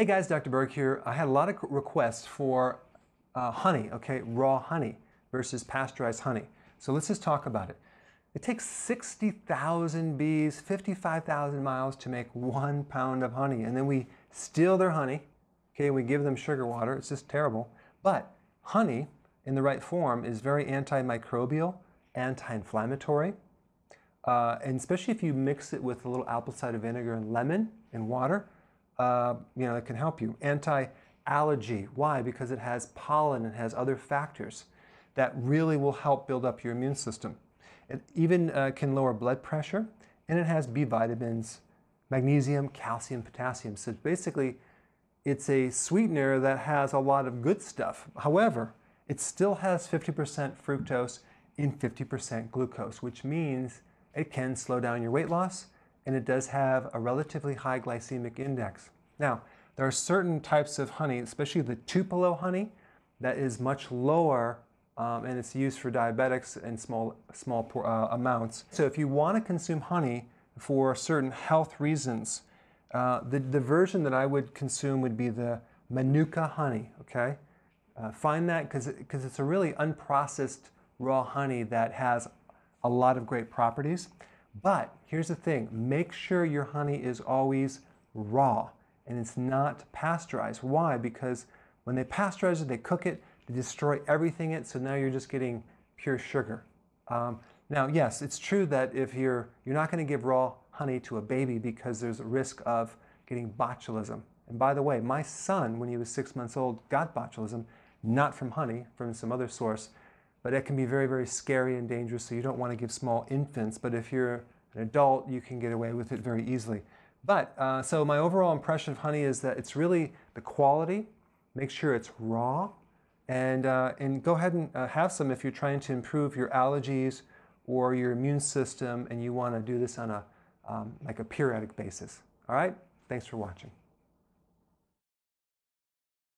Hey guys, Dr. Berg here. I had a lot of requests for uh, honey, okay, raw honey versus pasteurized honey. So let's just talk about it. It takes 60,000 bees, 55,000 miles to make one pound of honey. And then we steal their honey, okay, we give them sugar water. It's just terrible. But honey, in the right form, is very antimicrobial, anti inflammatory. Uh, and especially if you mix it with a little apple cider vinegar and lemon and water, uh, you know, it can help you. Anti-allergy. Why? Because it has pollen and has other factors that really will help build up your immune system. It even uh, can lower blood pressure, and it has B vitamins, magnesium, calcium, potassium. So basically, it's a sweetener that has a lot of good stuff. However, it still has 50% fructose in 50% glucose, which means it can slow down your weight loss and it does have a relatively high glycemic index. Now, there are certain types of honey, especially the Tupelo honey, that is much lower um, and it's used for diabetics in small, small uh, amounts. So if you want to consume honey for certain health reasons, uh, the, the version that I would consume would be the Manuka honey, okay? Uh, find that because it's a really unprocessed raw honey that has a lot of great properties. But here's the thing make sure your honey is always raw and it's not pasteurized. Why? Because when they pasteurize it, they cook it, they destroy everything in it, so now you're just getting pure sugar. Um, now, yes, it's true that if you're you're not going to give raw honey to a baby because there's a risk of getting botulism. And by the way, my son, when he was six months old, got botulism, not from honey, from some other source. But it can be very, very scary and dangerous, so you don't want to give small infants. But if you're an adult, you can get away with it very easily. But uh, so my overall impression of honey is that it's really the quality. Make sure it's raw, and uh, and go ahead and uh, have some if you're trying to improve your allergies or your immune system, and you want to do this on a um, like a periodic basis. All right. Thanks for watching.